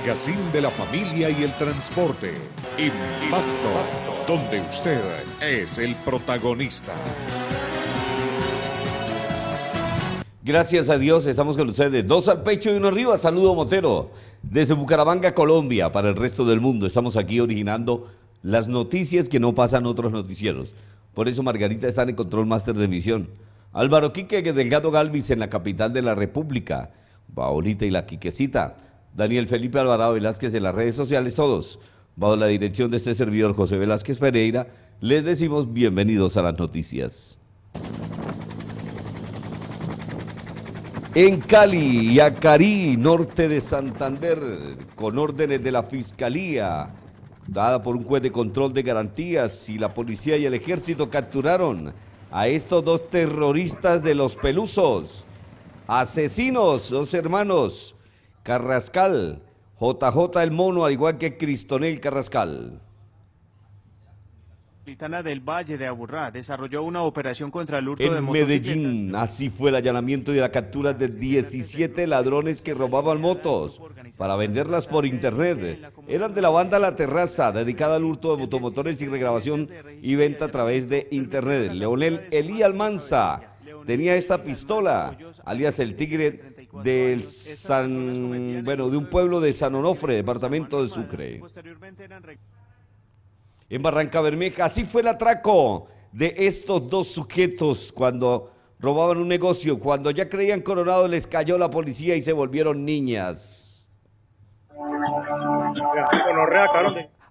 Magazine de la familia y el transporte. Impacto, donde usted es el protagonista. Gracias a Dios estamos con ustedes. Dos al pecho y uno arriba. Saludo Motero. Desde Bucaramanga, Colombia, para el resto del mundo. Estamos aquí originando las noticias que no pasan otros noticieros. Por eso Margarita está en el control máster de emisión. Álvaro Quique Delgado Galvis en la capital de la República. Paolita y la Quiquecita. Daniel Felipe Alvarado Velázquez en las redes sociales, todos. Bajo la dirección de este servidor José Velázquez Pereira, les decimos bienvenidos a las noticias. En Cali, Yacarí, norte de Santander, con órdenes de la Fiscalía, dada por un juez de control de garantías, y la policía y el ejército capturaron a estos dos terroristas de los pelusos, asesinos, dos hermanos, Carrascal, JJ el Mono, al igual que Cristonel Carrascal. Metropolitana del Valle de Aburrá desarrolló una operación contra el hurto de En motocicletas. Medellín, así fue el allanamiento y la captura de 17 ladrones que robaban motos para venderlas por internet. Eran de la banda La Terraza, dedicada al hurto de motomotores y regrabación y venta a través de internet. Leonel Elí Almanza tenía esta pistola, alias el Tigre del San, bueno, de un pueblo de San Onofre, departamento de Sucre. Posteriormente eran re- En Barranca Bermeja, así fue el atraco de estos dos sujetos cuando robaban un negocio. Cuando ya creían coronado les cayó la policía y se volvieron niñas.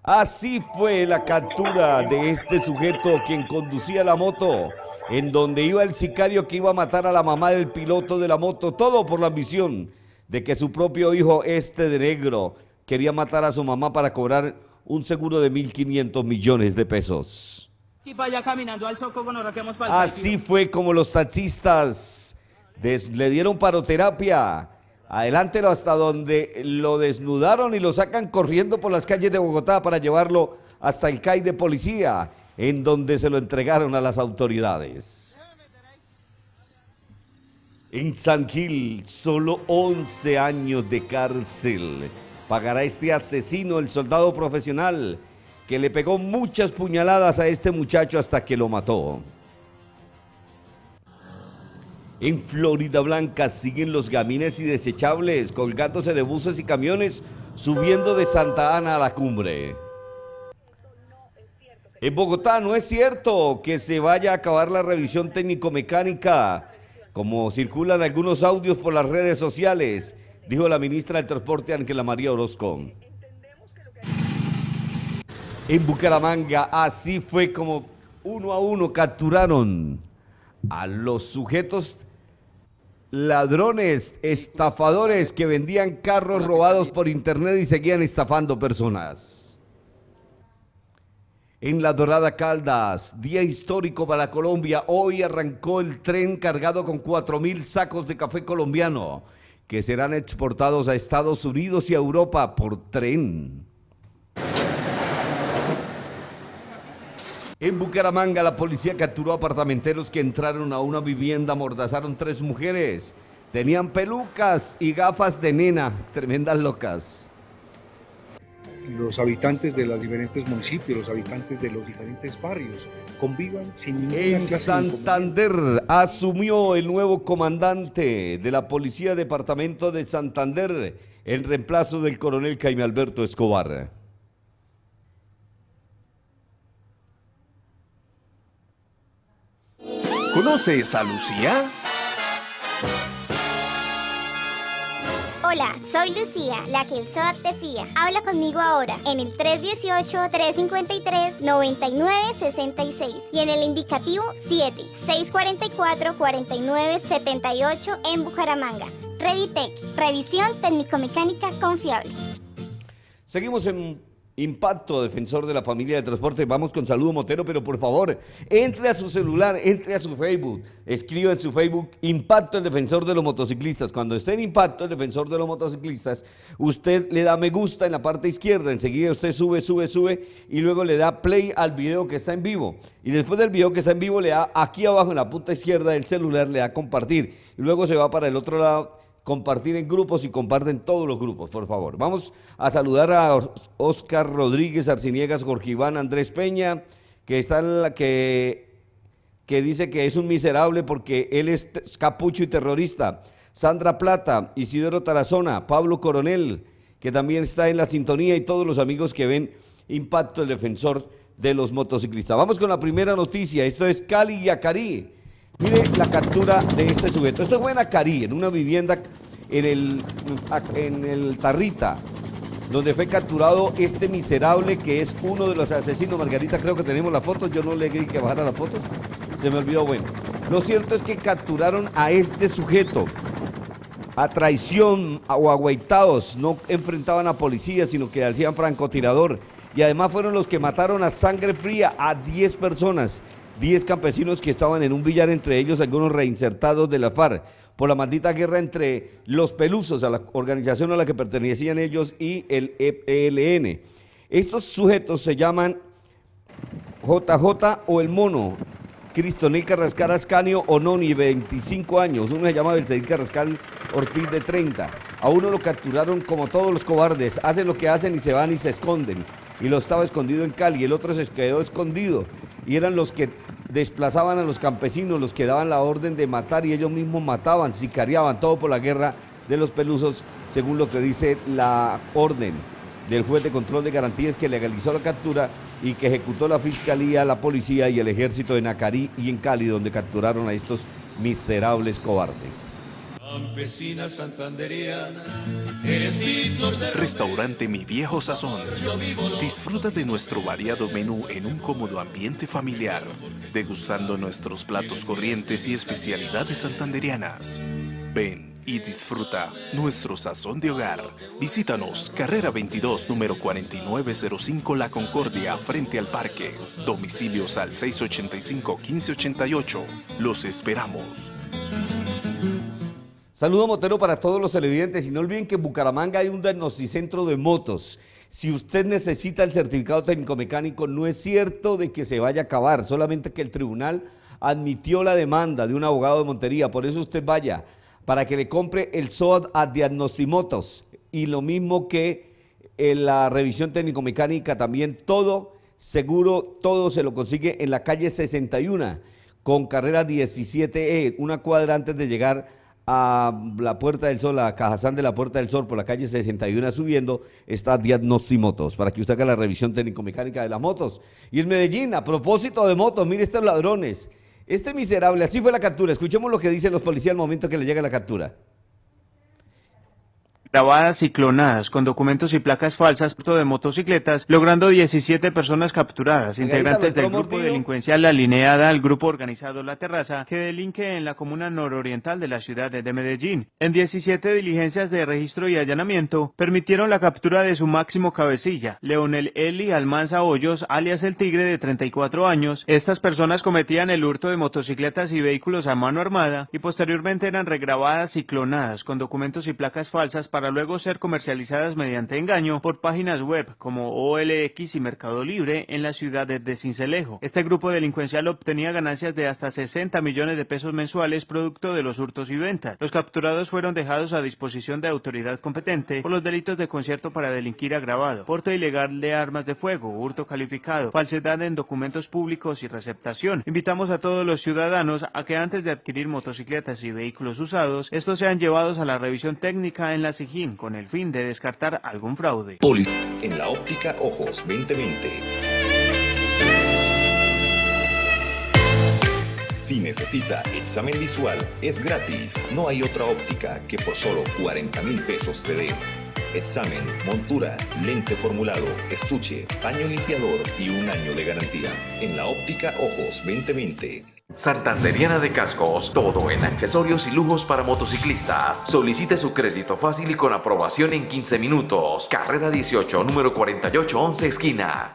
Así fue la captura de este sujeto quien conducía la moto, en donde iba el sicario que iba a matar a la mamá del piloto de la moto, todo por la ambición de que su propio hijo, este de negro, quería matar a su mamá para cobrar un seguro de 1.500 millones de pesos. Y vaya caminando al soco con hora que hemos Así fue como los taxistas des- le dieron paroterapia. Adelántelo hasta donde lo desnudaron y lo sacan corriendo por las calles de Bogotá para llevarlo hasta el CAI de policía, en donde se lo entregaron a las autoridades. En San Gil, solo 11 años de cárcel pagará este asesino, el soldado profesional, que le pegó muchas puñaladas a este muchacho hasta que lo mató. En Florida Blanca siguen los gamines y desechables colgándose de buses y camiones subiendo de Santa Ana a la cumbre. En Bogotá no es cierto que se vaya a acabar la revisión técnico-mecánica, como circulan algunos audios por las redes sociales, dijo la ministra del Transporte Ángela María Orozco. En Bucaramanga, así fue como uno a uno capturaron a los sujetos ladrones, estafadores que vendían carros robados por internet y seguían estafando personas. En La Dorada Caldas, día histórico para Colombia, hoy arrancó el tren cargado con 4 mil sacos de café colombiano que serán exportados a Estados Unidos y a Europa por tren. En Bucaramanga, la policía capturó apartamenteros que entraron a una vivienda, amordazaron tres mujeres. Tenían pelucas y gafas de nena, tremendas locas. Los habitantes de los diferentes municipios, los habitantes de los diferentes barrios, convivan sin ninguna En clase de inconveniente. Santander asumió el nuevo comandante de la Policía Departamento de Santander en reemplazo del coronel Jaime Alberto Escobar. ¿Conoces a Lucía? Hola, soy Lucía, la que el SOAT te fía. Habla conmigo ahora en el 318-353-9966 y en el indicativo 7-644-4978 en Bucaramanga. Revitec, revisión técnico-mecánica confiable. Seguimos en Impacto, defensor de la familia de transporte. Vamos con saludo Motero, pero por favor, entre a su celular, entre a su Facebook, escriba en su Facebook Impacto, el defensor de los motociclistas. Cuando esté en Impacto, el defensor de los motociclistas, usted le da me gusta en la parte izquierda, enseguida usted sube, sube, sube y luego le da play al video que está en vivo. Y después del video que está en vivo, le da aquí abajo en la punta izquierda del celular, le da compartir. Y luego se va para el otro lado compartir en grupos y comparten todos los grupos, por favor. Vamos a saludar a Oscar Rodríguez, Arciniegas, Jorge Iván, Andrés Peña, que está en la que, que dice que es un miserable porque él es capucho y terrorista. Sandra Plata, Isidoro Tarazona, Pablo Coronel, que también está en la sintonía, y todos los amigos que ven Impacto, el defensor de los motociclistas. Vamos con la primera noticia. Esto es Cali y Acarí. Mire la captura de este sujeto. Esto fue en Acarí, en una vivienda en el, en el Tarrita, donde fue capturado este miserable que es uno de los asesinos. Margarita, creo que tenemos la foto. Yo no le di que bajara las fotos. Se me olvidó. Bueno, lo cierto es que capturaron a este sujeto a traición o agüeitados. No enfrentaban a policía, sino que hacían francotirador. Y además fueron los que mataron a sangre fría a 10 personas. 10 campesinos que estaban en un billar, entre ellos algunos reinsertados de la FARC, por la maldita guerra entre los pelusos, a la organización a la que pertenecían ellos, y el ELN. Estos sujetos se llaman JJ o el Mono, Cristonel Carrascal Ascanio Ononi, 25 años. Uno se llama Belcedil Carrascal Ortiz, de 30. A uno lo capturaron como todos los cobardes. Hacen lo que hacen y se van y se esconden. Y lo estaba escondido en Cali. El otro se quedó escondido. Y eran los que desplazaban a los campesinos, los que daban la orden de matar y ellos mismos mataban, sicariaban, todo por la guerra de los pelusos, según lo que dice la orden del juez de control de garantías que legalizó la captura y que ejecutó la fiscalía, la policía y el ejército en Acarí y en Cali, donde capturaron a estos miserables cobardes. Campesina santanderiana, Restaurante Mi Viejo Sazón. Disfruta de nuestro variado menú en un cómodo ambiente familiar, degustando nuestros platos corrientes y especialidades santanderianas. Ven y disfruta nuestro sazón de hogar. Visítanos, carrera 22, número 4905 La Concordia, frente al parque. Domicilios al 685-1588. Los esperamos. Saludo motero para todos los televidentes. Y no olviden que en Bucaramanga hay un diagnosticentro de motos. Si usted necesita el certificado técnico mecánico, no es cierto de que se vaya a acabar, solamente que el tribunal admitió la demanda de un abogado de Montería, por eso usted vaya para que le compre el SOAD a Diagnostimotos. Y lo mismo que en la revisión técnico mecánica también todo seguro, todo se lo consigue en la calle 61 con carrera 17E, una cuadra antes de llegar a la Puerta del Sol, a Cajazán de la Puerta del Sol, por la calle 61 subiendo, está Diagnostimotos, para que usted haga la revisión técnico-mecánica de las motos. Y en Medellín, a propósito de motos, mire estos ladrones. Este miserable, así fue la captura. Escuchemos lo que dicen los policías al momento que le llega la captura grabadas y clonadas con documentos y placas falsas de motocicletas, logrando 17 personas capturadas, integrantes del grupo delincuencial alineada al grupo organizado La Terraza, que delinque en la comuna nororiental de la ciudad de Medellín. En 17 diligencias de registro y allanamiento, permitieron la captura de su máximo cabecilla, Leonel Eli Almanza Hoyos, alias El Tigre de 34 años. Estas personas cometían el hurto de motocicletas y vehículos a mano armada y posteriormente eran regrabadas y clonadas con documentos y placas falsas para para luego ser comercializadas mediante engaño por páginas web como OLX y Mercado Libre en la ciudad de Cincelejo. Este grupo delincuencial obtenía ganancias de hasta 60 millones de pesos mensuales producto de los hurtos y ventas. Los capturados fueron dejados a disposición de autoridad competente por los delitos de concierto para delinquir agravado, porte ilegal de armas de fuego, hurto calificado, falsedad en documentos públicos y receptación. Invitamos a todos los ciudadanos a que antes de adquirir motocicletas y vehículos usados, estos sean llevados a la revisión técnica en con el fin de descartar algún fraude. En la óptica Ojos 2020. Si necesita examen visual, es gratis. No hay otra óptica que por solo 40 mil pesos te dé. Examen, montura, lente formulado, estuche, paño limpiador y un año de garantía. En la óptica Ojos 2020. Santanderiana de Cascos, todo en accesorios y lujos para motociclistas. Solicite su crédito fácil y con aprobación en 15 minutos. Carrera 18, número 4811, esquina.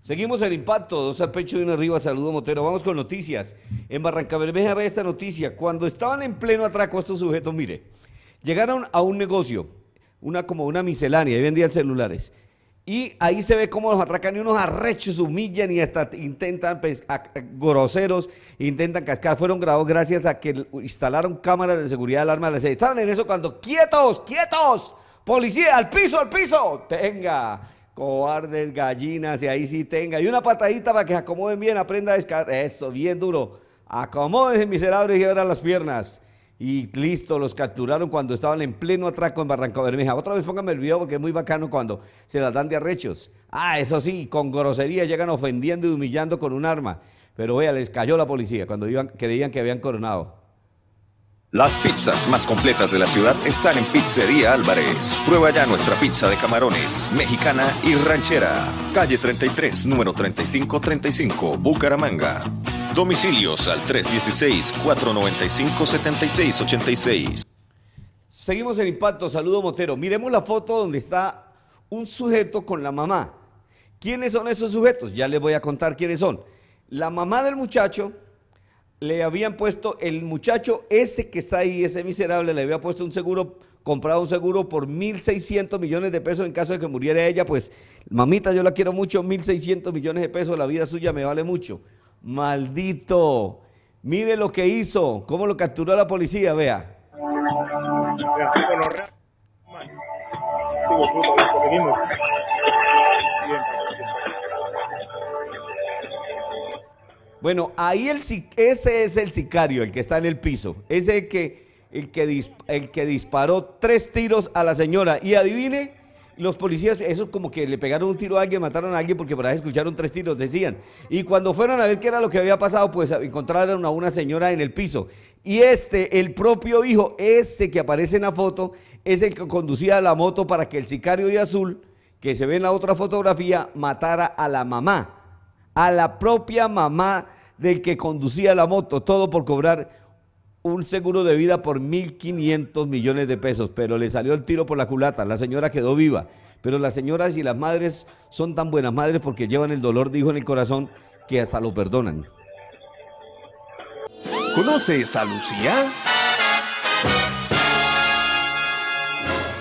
Seguimos el impacto, dos al pecho y uno arriba, saludo Motero. Vamos con noticias. En Barranca Bermeja ve esta noticia. Cuando estaban en pleno atraco estos sujetos, mire, llegaron a un negocio, una como una miscelánea, y vendían celulares. Y ahí se ve cómo los atracan y unos arrechos humillan y hasta intentan, pues, groseros, intentan cascar. Fueron grabados gracias a que instalaron cámaras de seguridad de alarma. Estaban en eso cuando, quietos, quietos, policía, al piso, al piso. Tenga, cobardes, gallinas, y ahí sí tenga. Y una patadita para que se acomoden bien, aprenda a descargar. Eso, bien duro. Acomódense, miserables, y ahora las piernas y listo, los capturaron cuando estaban en pleno atraco en Barranca Bermeja. Otra vez pónganme el video porque es muy bacano cuando se las dan de arrechos. Ah, eso sí, con grosería llegan ofendiendo y humillando con un arma. Pero vea, les cayó la policía cuando creían que habían coronado. Las pizzas más completas de la ciudad están en Pizzería Álvarez. Prueba ya nuestra pizza de camarones, mexicana y ranchera. Calle 33, número 3535, Bucaramanga. Domicilios al 316-495-7686. Seguimos en impacto. Saludo Motero. Miremos la foto donde está un sujeto con la mamá. ¿Quiénes son esos sujetos? Ya les voy a contar quiénes son. La mamá del muchacho le habían puesto, el muchacho ese que está ahí, ese miserable, le había puesto un seguro, comprado un seguro por 1.600 millones de pesos en caso de que muriera ella. Pues, mamita, yo la quiero mucho, 1.600 millones de pesos, la vida suya me vale mucho. Maldito. Mire lo que hizo, cómo lo capturó la policía, vea. Bueno, ahí el, ese es el sicario, el que está en el piso. Ese que, el que, el que disparó tres tiros a la señora. Y adivine, los policías, eso como que le pegaron un tiro a alguien, mataron a alguien porque por ahí escucharon tres tiros, decían. Y cuando fueron a ver qué era lo que había pasado, pues encontraron a una señora en el piso. Y este, el propio hijo, ese que aparece en la foto, es el que conducía la moto para que el sicario de azul, que se ve en la otra fotografía, matara a la mamá, a la propia mamá del que conducía la moto, todo por cobrar un seguro de vida por 1.500 millones de pesos, pero le salió el tiro por la culata, la señora quedó viva. Pero las señoras y las madres son tan buenas madres porque llevan el dolor de hijo en el corazón que hasta lo perdonan. ¿Conoces a Lucía?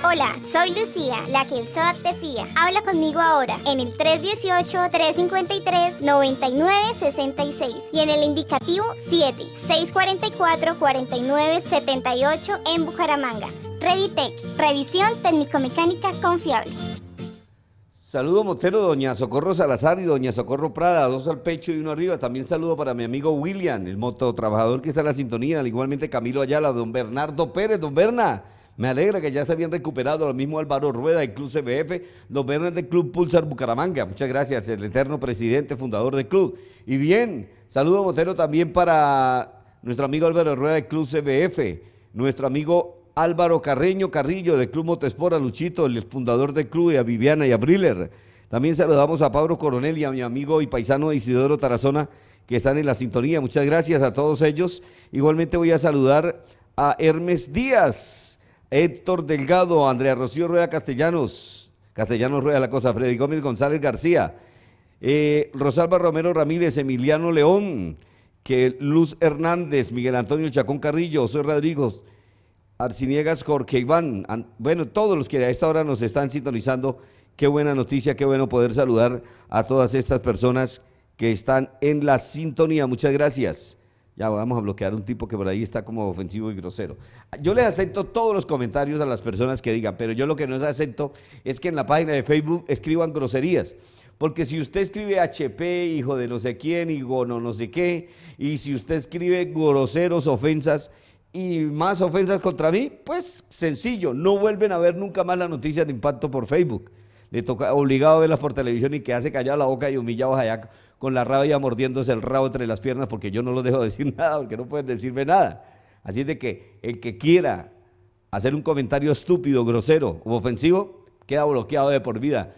Hola, soy Lucía, la que el SOAT te fía. Habla conmigo ahora en el 318-353-9966 y en el indicativo 7-644-4978 en Bucaramanga. Revitec, revisión técnico-mecánica confiable. Saludo Motero, doña Socorro Salazar y doña Socorro Prada, dos al pecho y uno arriba. También saludo para mi amigo William, el moto trabajador que está en la sintonía, igualmente Camilo Ayala, don Bernardo Pérez, don Berna. Me alegra que ya esté bien recuperado, lo mismo Álvaro Rueda del Club CBF, los verdes del Club Pulsar Bucaramanga. Muchas gracias, el eterno presidente, fundador del club. Y bien, saludo Motero también para nuestro amigo Álvaro Rueda del Club CBF, nuestro amigo Álvaro Carreño Carrillo del Club Motespora, Luchito, el fundador del club, y a Viviana y a Briller. También saludamos a Pablo Coronel y a mi amigo y paisano Isidoro Tarazona, que están en la sintonía. Muchas gracias a todos ellos. Igualmente voy a saludar a Hermes Díaz Héctor Delgado, Andrea Rocío Rueda Castellanos, Castellanos Rueda La Cosa, Freddy Gómez González García, eh, Rosalba Romero Ramírez, Emiliano León, que Luz Hernández, Miguel Antonio Chacón Carrillo, José Rodríguez, Arciniegas Jorge Iván, bueno, todos los que a esta hora nos están sintonizando, qué buena noticia, qué bueno poder saludar a todas estas personas que están en la sintonía. Muchas gracias. Ya vamos a bloquear un tipo que por ahí está como ofensivo y grosero. Yo les acepto todos los comentarios a las personas que digan, pero yo lo que no les acepto es que en la página de Facebook escriban groserías. Porque si usted escribe HP, hijo de no sé quién, y no, no sé qué, y si usted escribe groseros, ofensas y más ofensas contra mí, pues sencillo, no vuelven a ver nunca más las noticias de impacto por Facebook. Le toca obligado a verlas por televisión y que hace callar la boca y humillados allá con la rabia mordiéndose el rabo entre las piernas porque yo no lo dejo decir nada, porque no pueden decirme nada. Así de que el que quiera hacer un comentario estúpido, grosero o ofensivo, queda bloqueado de por vida.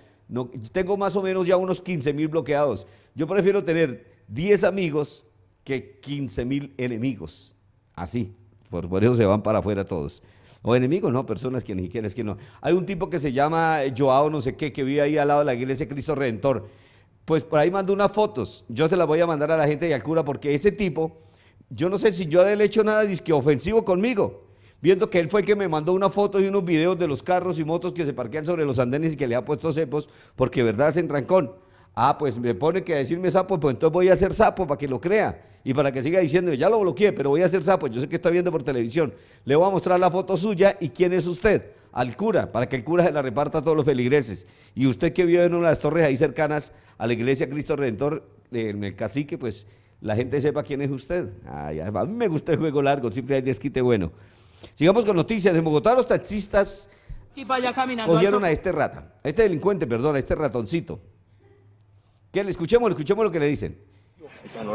tengo más o menos ya unos 15 mil bloqueados. Yo prefiero tener 10 amigos que 15 mil enemigos. Así, por, por eso se van para afuera todos. O enemigos, no, personas que ni siquiera es que no. Hay un tipo que se llama Joao, no sé qué, que vive ahí al lado de la iglesia Cristo Redentor. Pues por ahí mandó unas fotos. Yo se las voy a mandar a la gente y al cura porque ese tipo, yo no sé si yo le he hecho nada disque ofensivo conmigo. Viendo que él fue el que me mandó una foto y unos videos de los carros y motos que se parquean sobre los andenes y que le ha puesto cepos, porque verdad hacen trancón. Ah, pues me pone que decirme sapo, pues entonces voy a hacer sapo para que lo crea y para que siga diciendo, ya lo bloqueé, pero voy a hacer sapo. Yo sé que está viendo por televisión. Le voy a mostrar la foto suya y quién es usted. Al cura, para que el cura se la reparta a todos los feligreses. Y usted que vive en una de las torres ahí cercanas a la iglesia Cristo Redentor, en el cacique, pues la gente sepa quién es usted. Ay, a mí me gusta el juego largo, siempre hay desquite bueno. Sigamos con noticias. En Bogotá los taxistas cogieron a este rata, a este delincuente, perdón, a este ratoncito. ¿Qué? Le escuchemos, le escuchemos lo que le dicen.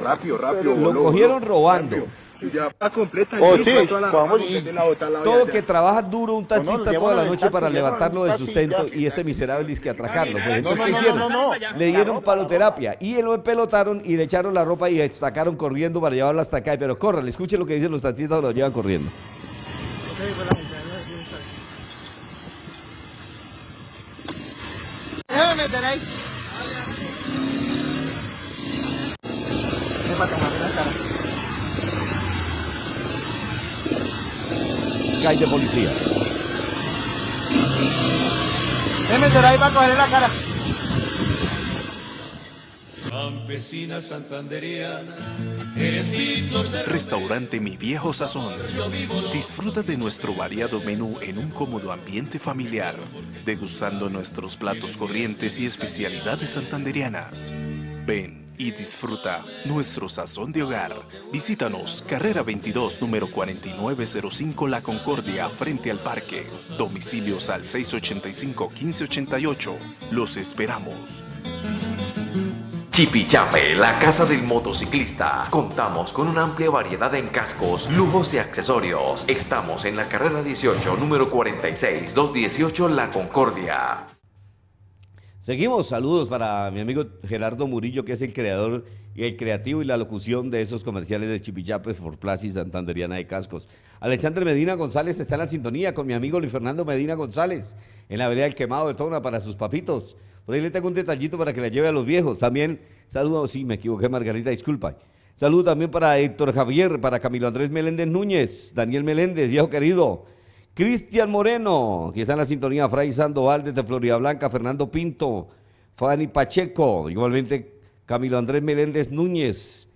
Rápido, rápido. Lo cogieron robando. Oh, sí, Todo que trabaja duro un taxista toda la noche para levantarlo del sustento y este miserable es que atracarlo. Pues entonces, ¿qué hicieron? Le dieron paloterapia y lo empelotaron y le echaron la ropa y sacaron corriendo para llevarlo hasta acá. Pero corran, escuchen lo que dicen los taxistas, lo llevan corriendo. Déjame meter ahí. Cae de policía. Déjame meter ahí para cogerle la cara. Campesina santanderiana, eres mi flor de Restaurante Mi Viejo Sazón. Disfruta de nuestro variado menú en un cómodo ambiente familiar, degustando nuestros platos corrientes y especialidades santanderianas. Ven y disfruta nuestro sazón de hogar. Visítanos, carrera 22, número 4905 La Concordia, frente al parque. Domicilios al 685-1588. Los esperamos. Chipichape, la casa del motociclista. Contamos con una amplia variedad en cascos, lujos y accesorios. Estamos en la carrera 18, número 46, 218 La Concordia. Seguimos, saludos para mi amigo Gerardo Murillo, que es el creador y el creativo y la locución de esos comerciales de Chipichape, Forplaza y Santanderiana de Cascos. Alexandre Medina González está en la sintonía con mi amigo Luis Fernando Medina González, en la vereda del quemado de Tona para sus papitos. Por ahí le tengo un detallito para que la lleve a los viejos. También saludo, sí, me equivoqué, Margarita, disculpa. Saludo también para Héctor Javier, para Camilo Andrés Meléndez Núñez, Daniel Meléndez, viejo querido. Cristian Moreno, que está en la sintonía, Fray Sandoval desde Florida Blanca, Fernando Pinto, Fanny Pacheco, igualmente Camilo Andrés Meléndez Núñez,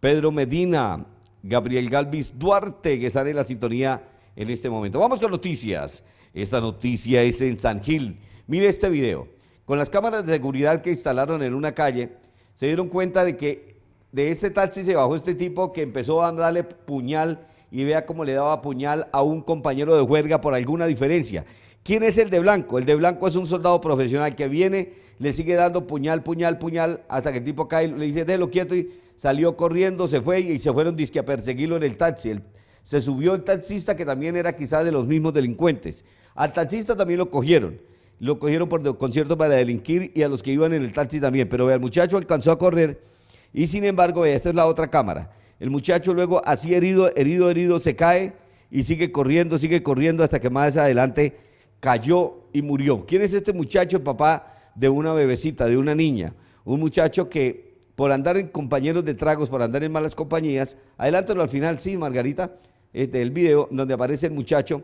Pedro Medina, Gabriel Galvis Duarte, que están en la sintonía en este momento. Vamos con noticias. Esta noticia es en San Gil. Mire este video. Con las cámaras de seguridad que instalaron en una calle, se dieron cuenta de que de este taxi se bajó este tipo que empezó a darle puñal y vea cómo le daba puñal a un compañero de juerga por alguna diferencia. ¿Quién es el de blanco? El de blanco es un soldado profesional que viene, le sigue dando puñal, puñal, puñal, hasta que el tipo cae, le dice, déjelo quieto y salió corriendo, se fue y se fueron disque a perseguirlo en el taxi. Se subió el taxista que también era quizás de los mismos delincuentes. Al taxista también lo cogieron. Lo cogieron por concierto para delinquir y a los que iban en el taxi también. Pero vea, el muchacho alcanzó a correr y sin embargo, esta es la otra cámara. El muchacho luego así herido, herido, herido, se cae y sigue corriendo, sigue corriendo hasta que más adelante cayó y murió. ¿Quién es este muchacho? El papá de una bebecita, de una niña. Un muchacho que por andar en compañeros de tragos, por andar en malas compañías, adelántalo al final, sí, Margarita, este, el video donde aparece el muchacho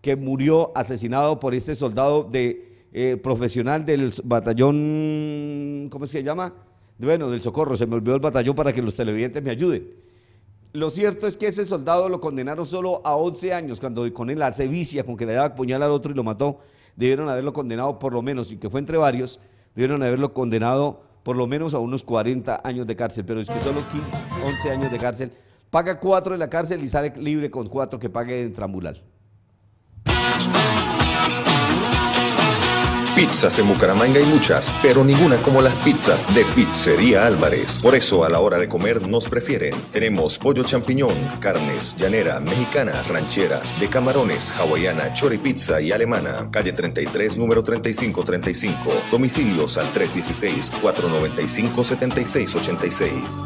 que murió asesinado por este soldado de, eh, profesional del batallón, ¿cómo se llama? Bueno, del socorro, se me olvidó el batallón para que los televidentes me ayuden. Lo cierto es que ese soldado lo condenaron solo a 11 años, cuando con él la sevicia con que le daba puñal al otro y lo mató, debieron haberlo condenado por lo menos, y que fue entre varios, debieron haberlo condenado por lo menos a unos 40 años de cárcel, pero es que solo 15, 11 años de cárcel, paga 4 en la cárcel y sale libre con 4 que pague en Tramulal. Pizzas en Bucaramanga hay muchas, pero ninguna como las pizzas de Pizzería Álvarez. Por eso a la hora de comer nos prefieren. Tenemos pollo champiñón, carnes, llanera, mexicana, ranchera, de camarones, hawaiana, choripizza y alemana. Calle 33, número 3535. Domicilios al 316-495-7686.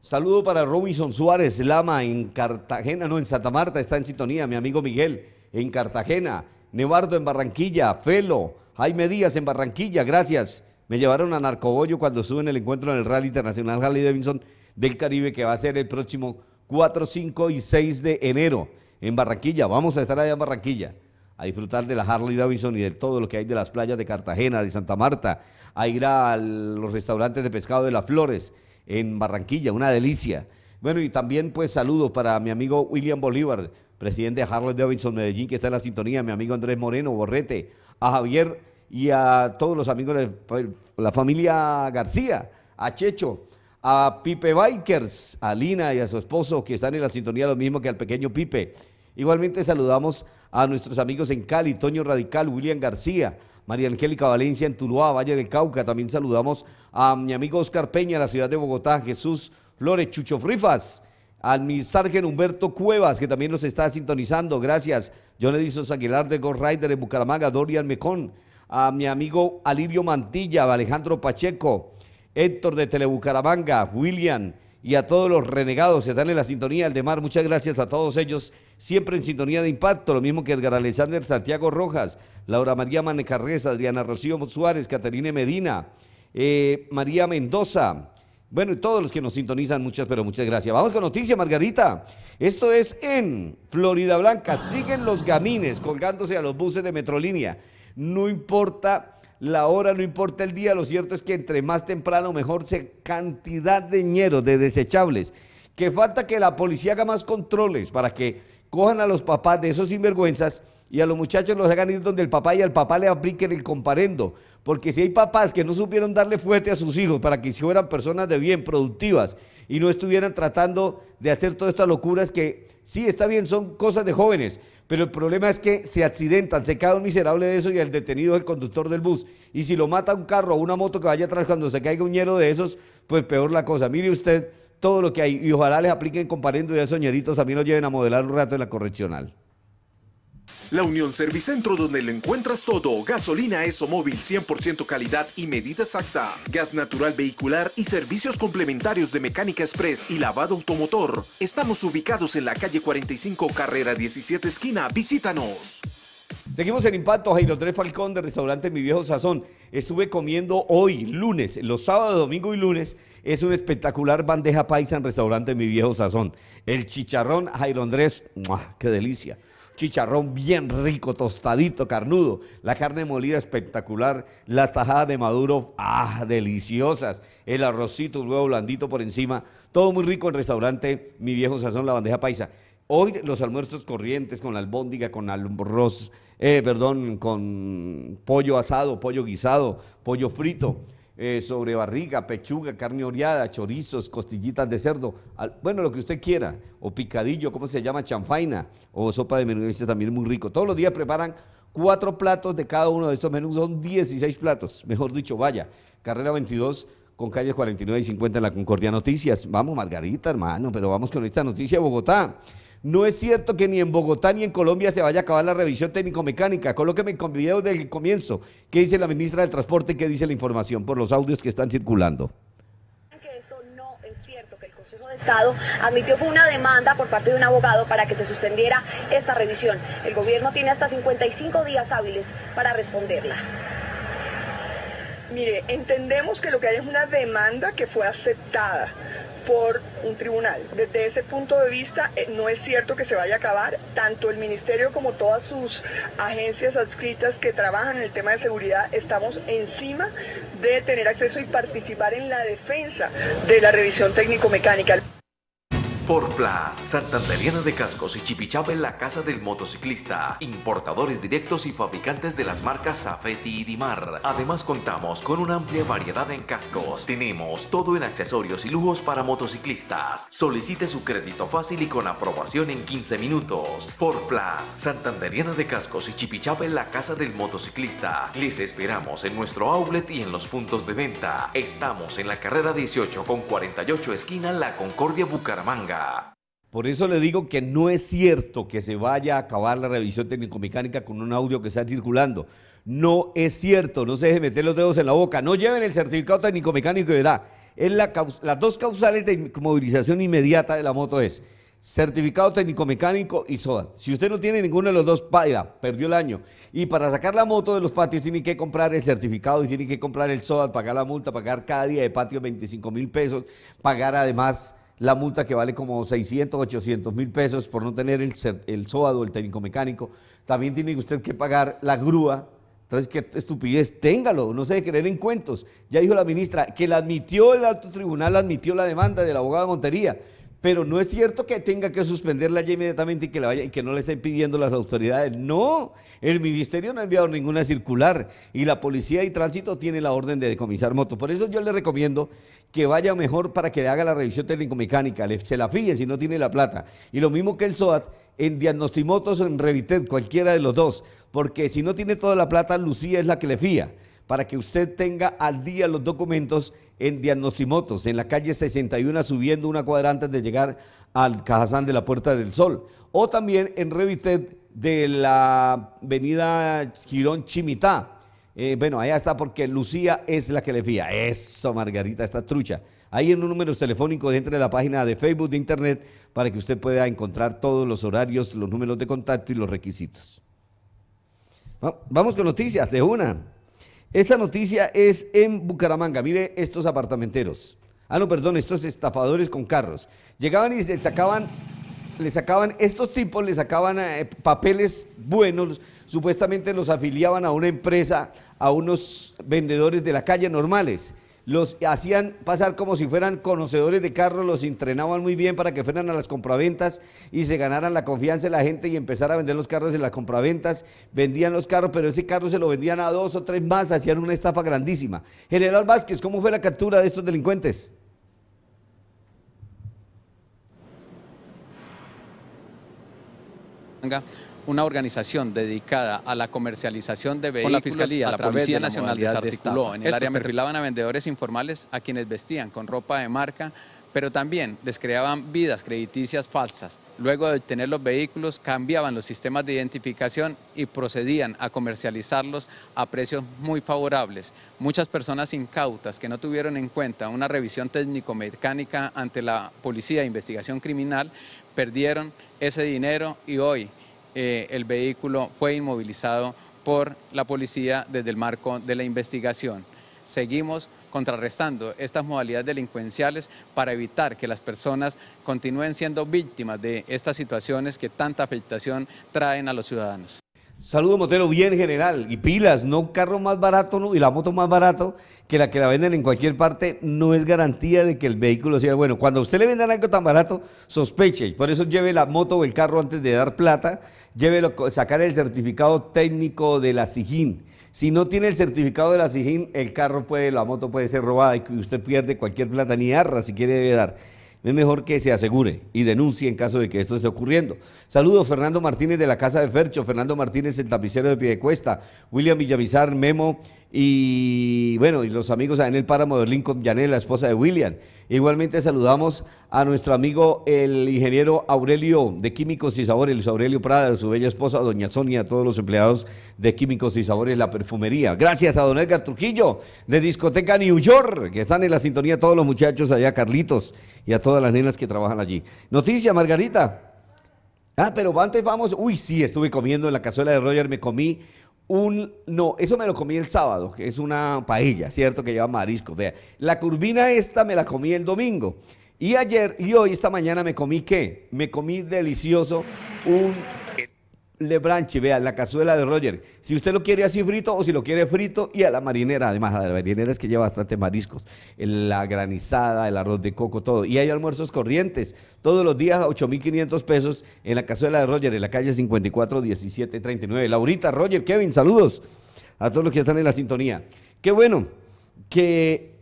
Saludo para Robinson Suárez Lama en Cartagena, no, en Santa Marta está en sintonía, mi amigo Miguel en Cartagena, Nevardo en Barranquilla, Felo, Jaime Díaz en Barranquilla, gracias. Me llevaron a Narcobollo cuando estuve en el encuentro en el Rally Internacional Harley Davidson del Caribe que va a ser el próximo 4, 5 y 6 de enero en Barranquilla. Vamos a estar allá en Barranquilla a disfrutar de la Harley Davidson y de todo lo que hay de las playas de Cartagena, de Santa Marta, a ir a los restaurantes de pescado de las Flores en Barranquilla, una delicia. Bueno, y también pues saludos para mi amigo William Bolívar, presidente de Harley Davidson Medellín, que está en la sintonía, mi amigo Andrés Moreno, Borrete, a Javier y a todos los amigos de la familia García, a Checho, a Pipe Bikers, a Lina y a su esposo que están en la sintonía, lo mismo que al pequeño Pipe. Igualmente saludamos a nuestros amigos en Cali, Toño Radical, William García, María Angélica Valencia en Tuluá, Valle del Cauca. También saludamos a mi amigo Oscar Peña, la ciudad de Bogotá, Jesús Flores, Chucho Frifas, al mi sargento Humberto Cuevas, que también nos está sintonizando. Gracias. John Edison Aguilar de Ghost Rider en Bucaramanga, Dorian Mecón, a mi amigo Alirio Mantilla, Alejandro Pacheco, Héctor de Telebucaramanga, William y a todos los renegados están en la sintonía del de mar. Muchas gracias a todos ellos, siempre en sintonía de impacto, lo mismo que Edgar Alexander Santiago Rojas, Laura María Manecarreza, Adriana Rocío Suárez, Caterine Medina, eh, María Mendoza. Bueno, y todos los que nos sintonizan, muchas, pero muchas gracias. Vamos con noticia, Margarita. Esto es en Florida Blanca. Siguen los gamines colgándose a los buses de Metrolínea. No importa la hora, no importa el día, lo cierto es que entre más temprano mejor se cantidad de dinero, de desechables. Que falta que la policía haga más controles para que cojan a los papás de esos sinvergüenzas y a los muchachos los hagan ir donde el papá y al papá le apliquen el comparendo. Porque si hay papás que no supieron darle fuerte a sus hijos para que fueran personas de bien, productivas, y no estuvieran tratando de hacer todas estas locuras que sí, está bien, son cosas de jóvenes, pero el problema es que se accidentan, se cae un miserable de eso y el detenido es el conductor del bus. Y si lo mata un carro o una moto que vaya atrás cuando se caiga un hielo de esos, pues peor la cosa. Mire usted todo lo que hay y ojalá les apliquen comparendo y a esos ñeritos también lo lleven a modelar un rato en la correccional. La Unión Servicentro donde lo encuentras todo. Gasolina ESO móvil 100% calidad y medida exacta. Gas natural vehicular y servicios complementarios de mecánica express y lavado automotor. Estamos ubicados en la calle 45 carrera 17 esquina. Visítanos. Seguimos en Impacto, Jairo Tres Falcón de Restaurante Mi Viejo Sazón. Estuve comiendo hoy, lunes, los sábados, domingo y lunes, es un espectacular bandeja paisa en Restaurante Mi Viejo Sazón. El chicharrón Jairo Andrés, ¡qué delicia! Chicharrón bien rico, tostadito, carnudo, la carne molida espectacular, las tajadas de maduro, ah, deliciosas, el arrocito, un huevo blandito por encima, todo muy rico en el restaurante Mi Viejo Sazón, la bandeja paisa. Hoy los almuerzos corrientes con la albóndiga, con arroz, eh, perdón, con pollo asado, pollo guisado, pollo frito. Eh, sobre barriga, pechuga, carne oreada, chorizos, costillitas de cerdo, bueno, lo que usted quiera, o picadillo, ¿cómo se llama? Chanfaina, o sopa de menudencia también muy rico. Todos los días preparan cuatro platos de cada uno de estos menús, son 16 platos, mejor dicho, vaya, carrera 22 con calles 49 y 50 en la Concordia Noticias. Vamos, Margarita, hermano, pero vamos con esta noticia de Bogotá. No es cierto que ni en Bogotá ni en Colombia se vaya a acabar la revisión técnico-mecánica. Colóqueme con video desde el comienzo. ¿Qué dice la ministra del Transporte? ¿Qué dice la información por los audios que están circulando? esto no es cierto, que el Consejo de Estado admitió una demanda por parte de un abogado para que se suspendiera esta revisión. El gobierno tiene hasta 55 días hábiles para responderla. Mire, entendemos que lo que hay es una demanda que fue aceptada por un tribunal. Desde ese punto de vista, eh, no es cierto que se vaya a acabar. Tanto el Ministerio como todas sus agencias adscritas que trabajan en el tema de seguridad, estamos encima de tener acceso y participar en la defensa de la revisión técnico-mecánica. Forplas, Santanderiana de Cascos y Chipichapa en la casa del motociclista, importadores directos y fabricantes de las marcas Safety y Dimar. Además contamos con una amplia variedad en cascos. Tenemos todo en accesorios y lujos para motociclistas. Solicite su crédito fácil y con aprobación en 15 minutos. Forplas, Santanderiana de Cascos y Chipichapa en la casa del motociclista. Les esperamos en nuestro outlet y en los puntos de venta. Estamos en la carrera 18 con 48 esquina La Concordia Bucaramanga. Por eso le digo que no es cierto que se vaya a acabar la revisión técnico-mecánica con un audio que está circulando. No es cierto, no se deje meter los dedos en la boca. No lleven el certificado técnico-mecánico y verá. Es la las dos causales de movilización inmediata de la moto es certificado técnico mecánico y SOAT. Si usted no tiene ninguno de los dos, perdió el año. Y para sacar la moto de los patios tiene que comprar el certificado y tiene que comprar el SOAT, pagar la multa, pagar cada día de patio 25 mil pesos, pagar además la multa que vale como 600, 800 mil pesos por no tener el, el SOAT o el técnico mecánico. También tiene usted que pagar la grúa. Entonces, qué estupidez, téngalo, no se de creer en cuentos. Ya dijo la ministra que la admitió el alto tribunal, admitió la demanda del abogado de Montería. Pero no es cierto que tenga que suspenderla ya inmediatamente y que, la vaya, y que no le estén pidiendo las autoridades. No, el ministerio no ha enviado ninguna circular y la policía y tránsito tiene la orden de decomisar moto. Por eso yo le recomiendo que vaya mejor para que le haga la revisión técnico-mecánica, se la fille si no tiene la plata. Y lo mismo que el SOAT, en Diagnostimotos o en Revitet, cualquiera de los dos. Porque si no tiene toda la plata, Lucía es la que le fía para que usted tenga al día los documentos en Diagnostimotos, en la calle 61, subiendo una cuadra antes de llegar al Cajazán de la Puerta del Sol. O también en Revitet de la avenida Girón Chimitá. Eh, bueno, allá está porque Lucía es la que le fía. Eso, Margarita, esta trucha. Ahí en un número telefónico dentro de la página de Facebook de Internet para que usted pueda encontrar todos los horarios, los números de contacto y los requisitos. Va- Vamos con noticias de una. Esta noticia es en Bucaramanga. Mire estos apartamenteros. Ah, no, perdón, estos estafadores con carros. Llegaban y se sacaban, le sacaban, estos tipos le sacaban eh, papeles buenos, supuestamente los afiliaban a una empresa, a unos vendedores de la calle normales. Los hacían pasar como si fueran conocedores de carros, los entrenaban muy bien para que fueran a las compraventas y se ganaran la confianza de la gente y empezar a vender los carros en las compraventas. Vendían los carros, pero ese carro se lo vendían a dos o tres más, hacían una estafa grandísima. General Vázquez, ¿cómo fue la captura de estos delincuentes? Bucaramanga, una organización dedicada a la comercialización de Con vehículos la Fiscalía, a la través Policía de la Nacional desarticuló en el área área perfilaban a vendedores informales a quienes vestían con ropa de marca, pero también les creaban vidas crediticias falsas. Luego de obtener los vehículos, cambiaban los sistemas de identificación y procedían a comercializarlos a precios muy favorables. Muchas personas incautas que no tuvieron en cuenta una revisión técnico-mecánica ante la Policía de Investigación Criminal perdieron ese dinero y hoy eh, el vehículo fue inmovilizado por la policía desde el marco de la investigación. Seguimos contrarrestando estas modalidades delincuenciales para evitar que las personas continúen siendo víctimas de estas situaciones que tanta afectación traen a los ciudadanos. Saludo Motero, bien general. Y pilas, no carro más barato ¿no? y la moto más barato que la que la venden en cualquier parte no es garantía de que el vehículo sea bueno. Cuando a usted le vendan algo tan barato, sospeche. Por eso lleve la moto o el carro antes de dar plata, llévelo, sacar el certificado técnico de la SIGIN. Si no tiene el certificado de la SIGIN, el carro puede, la moto puede ser robada y usted pierde cualquier plata, ni arra si quiere dar. Es mejor que se asegure y denuncie en caso de que esto esté ocurriendo. Saludos, Fernando Martínez de la Casa de Fercho, Fernando Martínez, el tapicero de Piedecuesta, William Villamizar, Memo y bueno, y los amigos en el páramo de Lincoln, Janet, la esposa de William. Igualmente saludamos a nuestro amigo el ingeniero Aurelio de Químicos y Sabores, Aurelio Prada, su bella esposa, doña Sonia, a todos los empleados de Químicos y Sabores, la perfumería. Gracias a don Edgar Trujillo de Discoteca New York, que están en la sintonía todos los muchachos allá, Carlitos, y a todas las nenas que trabajan allí. Noticia, Margarita. Ah, pero antes vamos, uy, sí, estuve comiendo en la cazuela de Roger, me comí un, no, eso me lo comí el sábado, que es una paella, ¿cierto? Que lleva mariscos, vea. La curvina esta me la comí el domingo. Y ayer y hoy, esta mañana, me comí qué? Me comí delicioso un lebranche, vea, la cazuela de Roger. Si usted lo quiere así frito o si lo quiere frito y a la marinera, además a la marinera es que lleva bastante mariscos, la granizada, el arroz de coco, todo. Y hay almuerzos corrientes, todos los días a 8.500 pesos en la cazuela de Roger, en la calle 54 17 39. Laurita, Roger, Kevin, saludos a todos los que están en la sintonía. Qué bueno que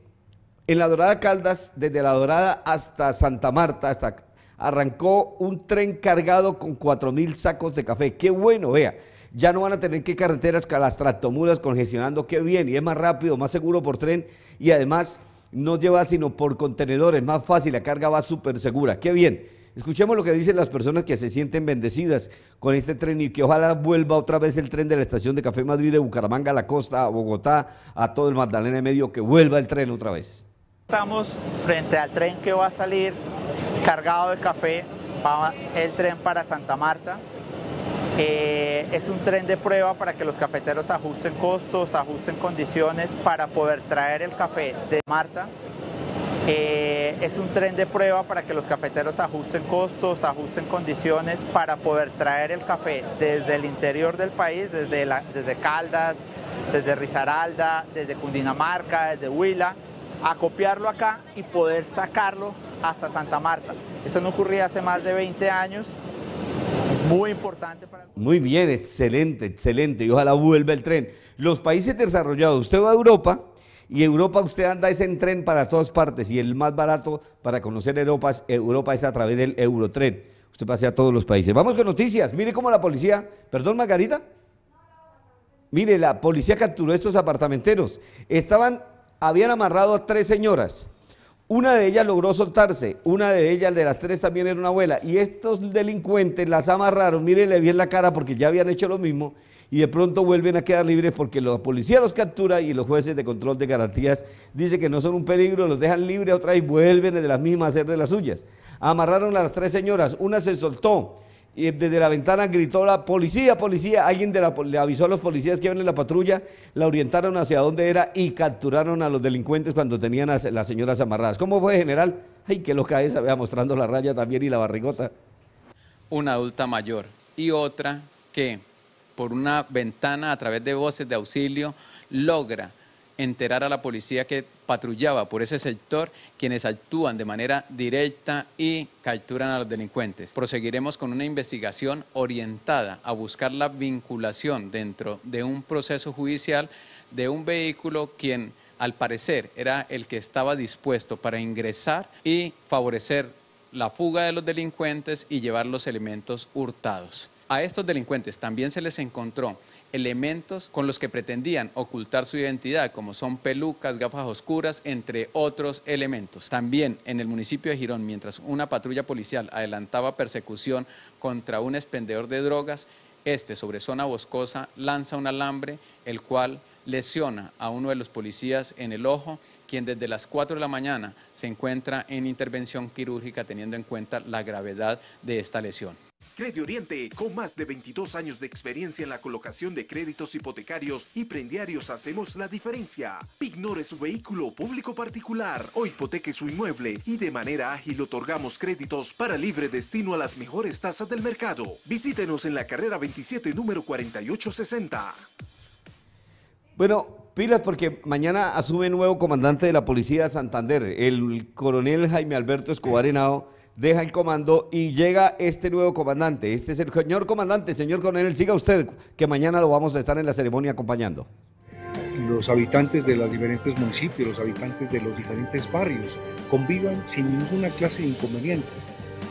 en la Dorada Caldas, desde la Dorada hasta Santa Marta, hasta arrancó un tren cargado con cuatro mil sacos de café. Qué bueno, vea. Ya no van a tener que carreteras con las tractomulas congestionando, qué bien, y es más rápido, más seguro por tren, y además no lleva sino por contenedores, más fácil, la carga va súper segura, qué bien. Escuchemos lo que dicen las personas que se sienten bendecidas con este tren y que ojalá vuelva otra vez el tren de la estación de Café Madrid de Bucaramanga a la costa, a Bogotá, a todo el Magdalena Medio, que vuelva el tren otra vez. Estamos frente al tren que va a salir cargado de café, va el tren para Santa Marta. Eh, es un tren de prueba para que los cafeteros ajusten costos, ajusten condiciones para poder traer el café de Marta. Eh, es un tren de prueba para que los cafeteros ajusten costos, ajusten condiciones para poder traer el café desde el interior del país, desde, desde Caldas, desde Risaralda, desde Cundinamarca, desde Huila, acopiarlo acá y poder sacarlo hasta Santa Marta. Eso no ocurría hace más de 20 años. Es muy importante para... Muy bien, excelente, excelente. Y ojalá vuelva el tren. Los países desarrollados, usted va a Europa y Europa usted anda es en tren para todas partes y el más barato para conocer Europa Europa es a través del Eurotren. Usted pase a todos los países. Vamos con noticias. Mire cómo la policía... Perdón, Margarita. Mire, la policía capturó estos apartamenteros. Estaban habían amarrado a tres señoras. Una de ellas logró soltarse, una de ellas, de las tres, también era una abuela. Y estos delincuentes las amarraron, mírenle bien la cara porque ya habían hecho lo mismo y de pronto vuelven a quedar libres porque la policía los captura y los jueces de control de garantías dicen que no son un peligro, los dejan libres otra vez y vuelven de las mismas a hacer de las suyas. Amarraron a las tres señoras, una se soltó, y desde la ventana gritó la policía, policía, alguien le avisó a los policías que iban en la patrulla, la orientaron hacia dónde era y capturaron a los delincuentes cuando tenían a las señoras amarradas. ¿Cómo fue, general? Ay, qué loca esa, vea, mostrando la raya también y la barrigota. Una adulta mayor y otra que por una ventana a través de voces de auxilio logra enterar a la policía que patrullaba por ese sector, quienes actúan de manera directa y capturan a los delincuentes. Proseguiremos con una investigación orientada a buscar la vinculación dentro de un proceso judicial de un vehículo quien al parecer era el que estaba dispuesto para ingresar y favorecer la fuga de los delincuentes y llevar los elementos hurtados. A estos delincuentes también se les encontró elementos con los que pretendían ocultar su identidad, como son pelucas, gafas oscuras, entre otros elementos. También en el municipio de Girón, mientras una patrulla policial adelantaba persecución contra un expendedor de drogas, este sobre zona boscosa lanza un alambre, el cual lesiona a uno de los policías en el ojo, quien desde las 4 de la mañana se encuentra en intervención quirúrgica teniendo en cuenta la gravedad de esta lesión. Crede Oriente, con más de 22 años de experiencia en la colocación de créditos hipotecarios y prendiarios, hacemos la diferencia. Ignore su vehículo público particular o hipoteque su inmueble y de manera ágil otorgamos créditos para libre destino a las mejores tasas del mercado. Visítenos en la carrera 27, número 4860. Bueno, pilas porque mañana asume nuevo comandante de la Policía de Santander, el coronel Jaime Alberto Escobar Henao deja el comando y llega este nuevo comandante. Este es el señor comandante, señor coronel, siga usted, que mañana lo vamos a estar en la ceremonia acompañando. Los habitantes de los diferentes municipios, los habitantes de los diferentes barrios, convivan sin ninguna clase de inconveniente.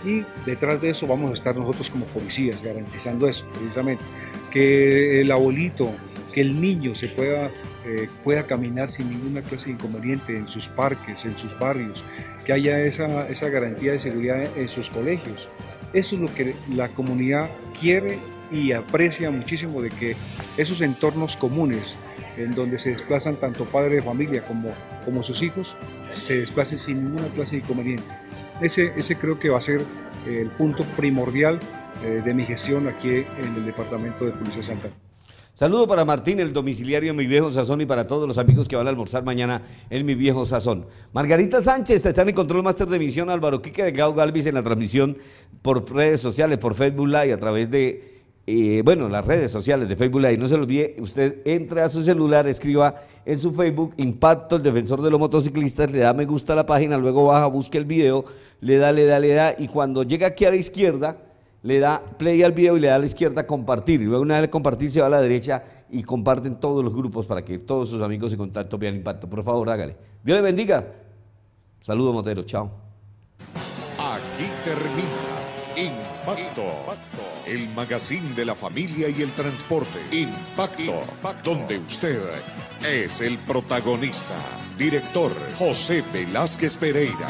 Y detrás de eso vamos a estar nosotros como policías, garantizando eso, precisamente. Que el abuelito, que el niño se pueda, eh, pueda caminar sin ninguna clase de inconveniente en sus parques, en sus barrios, que haya esa, esa garantía de seguridad en sus colegios. Eso es lo que la comunidad quiere y aprecia muchísimo de que esos entornos comunes en donde se desplazan tanto padres de familia como, como sus hijos, se desplacen sin ninguna clase de inconveniente. Ese, ese creo que va a ser el punto primordial eh, de mi gestión aquí en el Departamento de Policía Santa. Saludo para Martín, el domiciliario de Mi Viejo Sazón y para todos los amigos que van a almorzar mañana en Mi Viejo Sazón. Margarita Sánchez está en el control máster de emisión, Álvaro Quique de Gau Galvis en la transmisión por redes sociales, por Facebook Live, a través de, eh, bueno, las redes sociales de Facebook Live. No se lo olvide, usted entre a su celular, escriba en su Facebook Impacto, el defensor de los motociclistas, le da me gusta a la página, luego baja, busque el video, le da, le da, le da, y cuando llega aquí a la izquierda, le da play al video y le da a la izquierda compartir. Y luego una vez compartir se va a la derecha y comparten todos los grupos para que todos sus amigos y contacto vean impacto. Por favor, hágale. Dios le bendiga. Saludos, Motero. Chao. Aquí termina Impacto, el magazine de la familia y el transporte. Impacto, donde usted es el protagonista. Director José Velázquez Pereira.